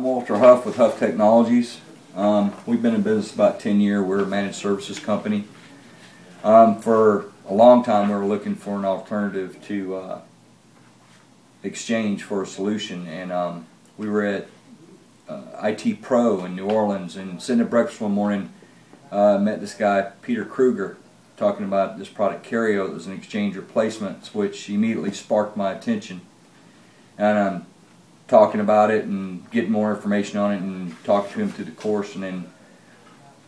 I'm Walter Huff with Huff Technologies. Um, we've been in business about 10 years. We're a managed services company. Um, for a long time, we were looking for an alternative to uh, exchange for a solution, and um, we were at uh, IT Pro in New Orleans, and sitting at breakfast one morning, uh, met this guy Peter Kruger talking about this product Kerio that was an exchange replacement, which immediately sparked my attention. And I'm talking about it and getting more information on it and talking to him through the course, and then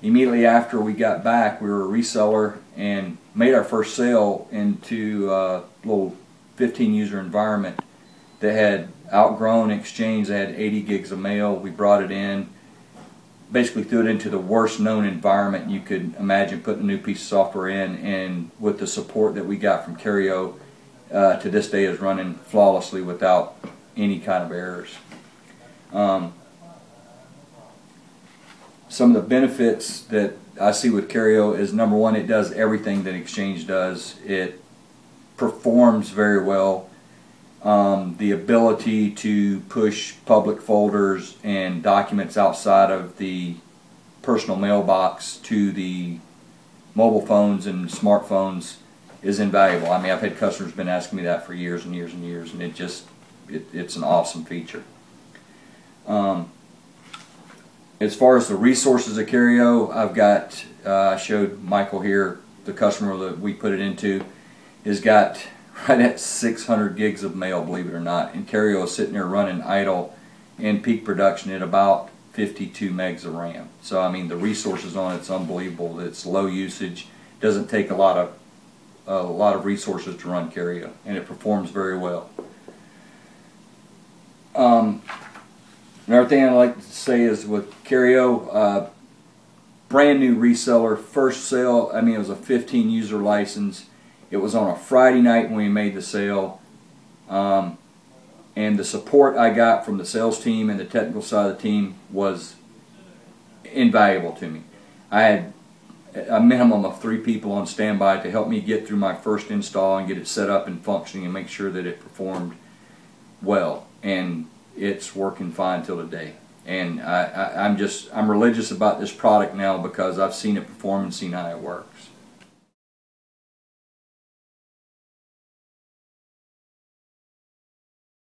immediately after we got back, we were a reseller and made our first sale into a little 15 user environment that had outgrown exchange. They had 80 gigs of mail. We brought it in, basically threw it into the worst known environment you could imagine putting a new piece of software in. And with the support that we got from Kerio, uh, to this day is running flawlessly without any kind of errors. Um, some of the benefits that I see with Kerio is number one, it does everything that Exchange does. It performs very well um, the ability to push public folders and documents outside of the personal mailbox to the mobile phones and smartphones is invaluable. I mean, I've had customers been asking me that for years and years and years, and it just it, it's an awesome feature. Um, as far as the resources of Kerio, I've got uh, I showed Michael here the customer that we put it into has got right at 600 gigs of mail, believe it or not. And Kerio is sitting there running idle in peak production at about 52 megs of RAM. So I mean the resources on it's unbelievable. It's low usage, doesn't take a lot of a lot of resources to run Kerio, and it performs very well. Um, another thing I'd like to say is with Kerio, uh, brand new reseller, first sale. I mean it was a 15 user license it was on a Friday night when we made the sale. Um, and the support I got from the sales team and the technical side of the team was invaluable to me. I had a minimum of three people on standby to help me get through my first install and get it set up and functioning and make sure that it performed well. And it's working fine till today. And I, I, I'm just I'm religious about this product now because I've seen it perform and seen how it works.